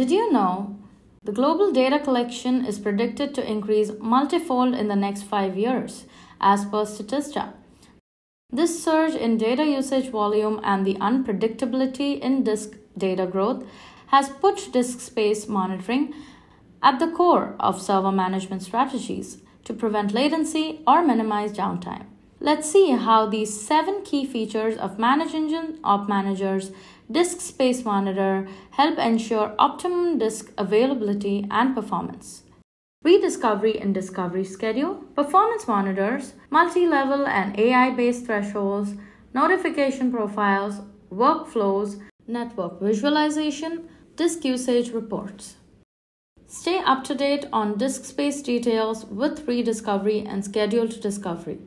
Did you know the global data collection is predicted to increase multifold in the next five years, as per Statista? This surge in data usage volume and the unpredictability in disk data growth has put disk space monitoring at the core of server management strategies to prevent latency or minimize downtime. Let's see how these seven key features of ManageEngine OpManager's Disk Space Monitor help ensure optimum disk availability and performance. Rediscovery and discovery schedule, performance monitors, multi level and AI based thresholds, notification profiles, workflows, network visualization, disk usage reports. Stay up to date on disk space details with rediscovery and scheduled discovery.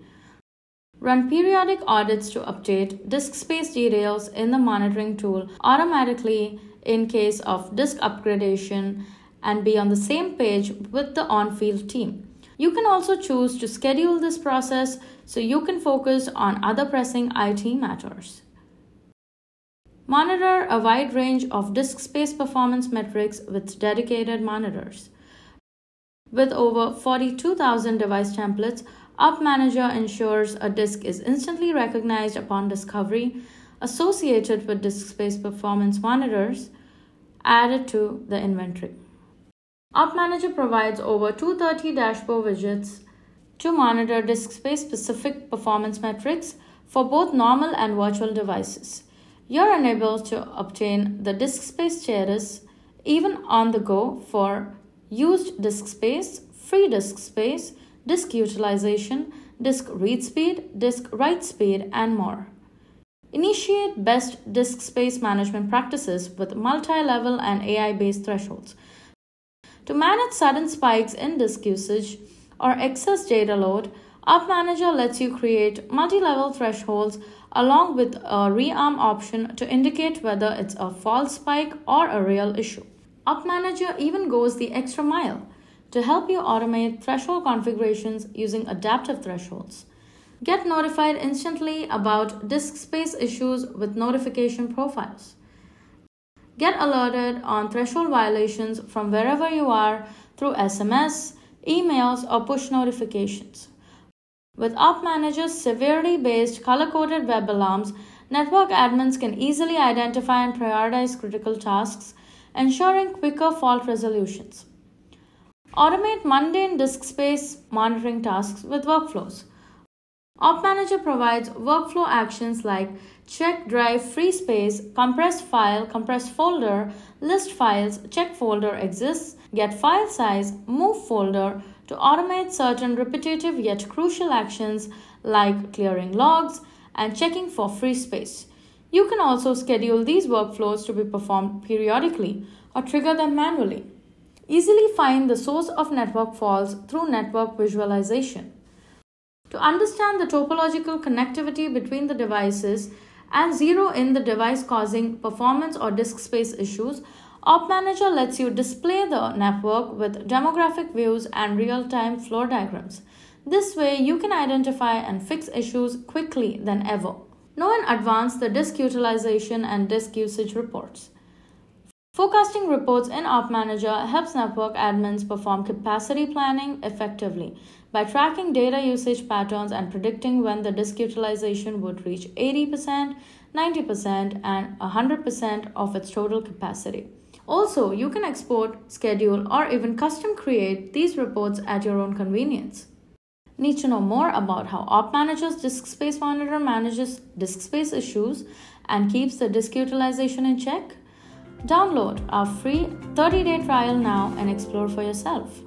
Run periodic audits to update disk space details in the monitoring tool automatically in case of disk upgradation and be on the same page with the on field team. You can also choose to schedule this process so you can focus on other pressing IT matters. Monitor a wide range of disk space performance metrics with dedicated monitors. With over 42,000 device templates, OpManager ensures a disk is instantly recognized upon discovery associated with disk space performance monitors added to the inventory. OpManager provides over 230 dashboard widgets to monitor disk space specific performance metrics for both normal and virtual devices. You're enabled to obtain the disk space status even on the go for used disk space, free disk space, disk utilization, disk read speed, disk write speed, and more. Initiate best disk space management practices with multi level and AI based thresholds. To manage sudden spikes in disk usage or excess data load, OpManager lets you create multi level thresholds along with a rearm option to indicate whether it's a false spike or a real issue. OpManager even goes the extra mile to help you automate threshold configurations using adaptive thresholds. Get notified instantly about disk space issues with notification profiles. Get alerted on threshold violations from wherever you are through SMS, emails, or push notifications. With Op Manager's severity based color coded web alarms, network admins can easily identify and prioritize critical tasks, ensuring quicker fault resolutions. Automate mundane disk space monitoring tasks with workflows. OpManager provides workflow actions like check drive free space, compress file, compress folder, list files, check folder exists, get file size, move folder to automate certain repetitive yet crucial actions like clearing logs and checking for free space. You can also schedule these workflows to be performed periodically or trigger them manually. Easily find the source of network faults through network visualization. To understand the topological connectivity between the devices and zero in the device causing performance or disk space issues, OpManager lets you display the network with demographic views and real time floor diagrams. This way, you can identify and fix issues quickly than ever. Know in advance the disk utilization and disk usage reports. Forecasting reports in OpManager helps network admins perform capacity planning effectively by tracking data usage patterns and predicting when the disk utilization would reach 80%, 90%, and 100% of its total capacity. Also, you can export, schedule, or even custom create these reports at your own convenience. Need to know more about how OpManager's Disk Space Monitor manages disk space issues and keeps the disk utilization in check? Download our free 30 day trial now and explore for yourself.